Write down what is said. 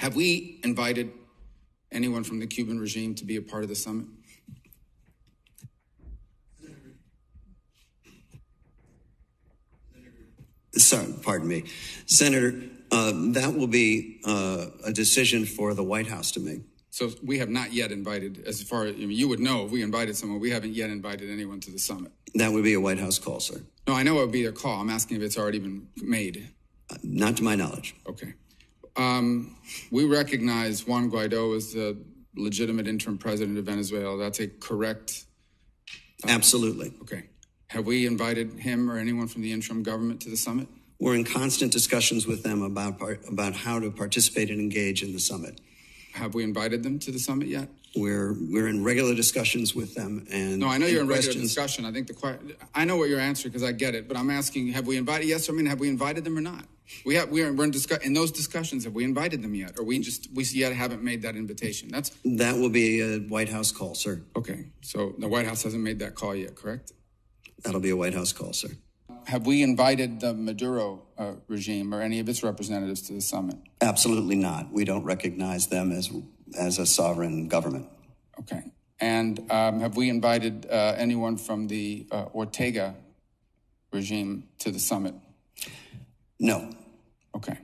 Have we invited anyone from the Cuban regime to be a part of the summit? Sorry, pardon me. Senator, uh, that will be uh, a decision for the White House to make. So we have not yet invited, as far as I mean, you would know if we invited someone, we haven't yet invited anyone to the summit. That would be a White House call, sir. No, I know it would be a call. I'm asking if it's already been made. Uh, not to my knowledge. Okay. Um, we recognize Juan Guaido as the legitimate interim president of Venezuela. That's a correct. Absolutely. Okay. Have we invited him or anyone from the interim government to the summit? We're in constant discussions with them about par- about how to participate and engage in the summit. Have we invited them to the summit yet? We're we're in regular discussions with them, and No, I know you're in regular discussion. I think the I know what you're answering because I get it, but I'm asking: Have we invited? Yes, I mean, have we invited them or not? We have. We are we're in, discuss- in those discussions. Have we invited them yet, or we just we yet haven't made that invitation? That's That will be a White House call, sir. okay. So the White House hasn't made that call yet, correct? That'll be a White House call, sir. Have we invited the Maduro uh, regime or any of its representatives to the summit? Absolutely not. We don't recognize them as as a sovereign government. Okay. And um, have we invited uh, anyone from the uh, Ortega regime to the summit? No. Okay.